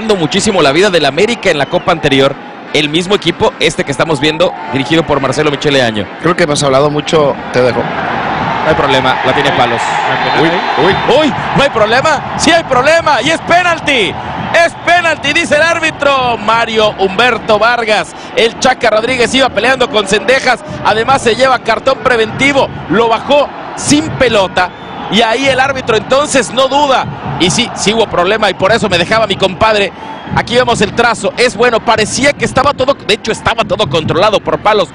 complicando muchísimo la vida del América en la Copa anterior. El mismo equipo, este que estamos viendo, dirigido por Marcelo Michele Año. Creo que hemos hablado mucho, te dejo. No hay problema, la tiene palos. Uy, uy, uy, no hay problema. Sí hay problema y es penalti. Es penalti, dice el árbitro Mario Humberto Vargas. El Chaca Rodríguez iba peleando con Cendejas. Además se lleva cartón preventivo. Lo bajó sin pelota. Y ahí el árbitro entonces no duda. Y sí, sí hubo problema y por eso me dejaba mi compadre. Aquí vemos el trazo. Es bueno, parecía que estaba todo, de hecho estaba todo controlado por palos.